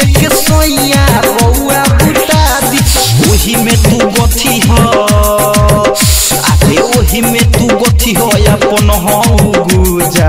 एक सोइया रउआ बुता दी वही में तू गथी हो। अरे वही में तू गथी हो, अपन हो गुजा।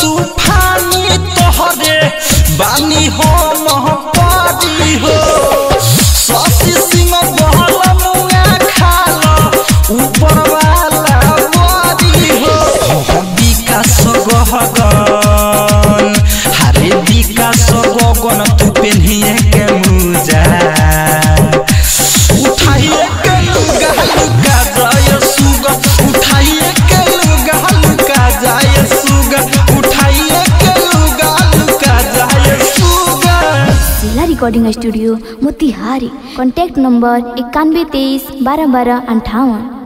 तूफानी तोहरे बानी हो recording studio Motihari contact number इक्यानवे तेईस बारह बारह अंठावन।